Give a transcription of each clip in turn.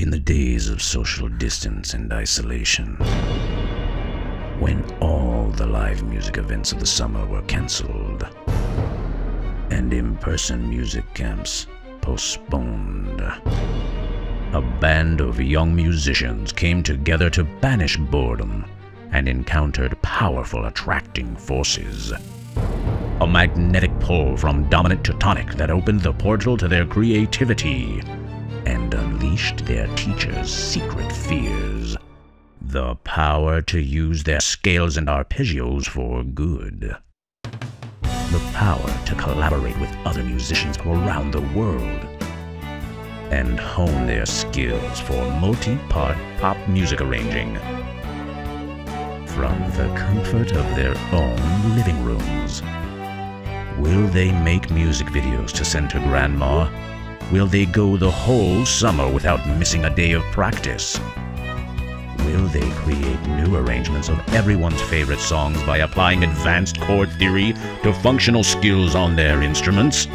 In the days of social distance and isolation, when all the live music events of the summer were cancelled, and in-person music camps postponed, a band of young musicians came together to banish boredom and encountered powerful attracting forces. A magnetic pull from dominant to tonic that opened the portal to their creativity unleashed their teacher's secret fears. The power to use their scales and arpeggios for good. The power to collaborate with other musicians from around the world and hone their skills for multi-part pop music arranging. From the comfort of their own living rooms. Will they make music videos to send to Grandma? Will they go the whole summer without missing a day of practice? Will they create new arrangements of everyone's favorite songs by applying advanced chord theory to functional skills on their instruments?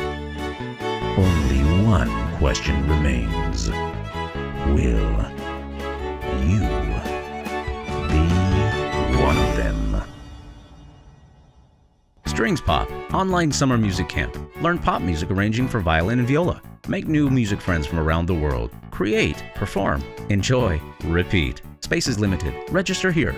Only one question remains. Will you be one of them? Strings Pop, online summer music camp. Learn pop music arranging for violin and viola. Make new music friends from around the world. Create, perform, enjoy, repeat. Space is limited. Register here.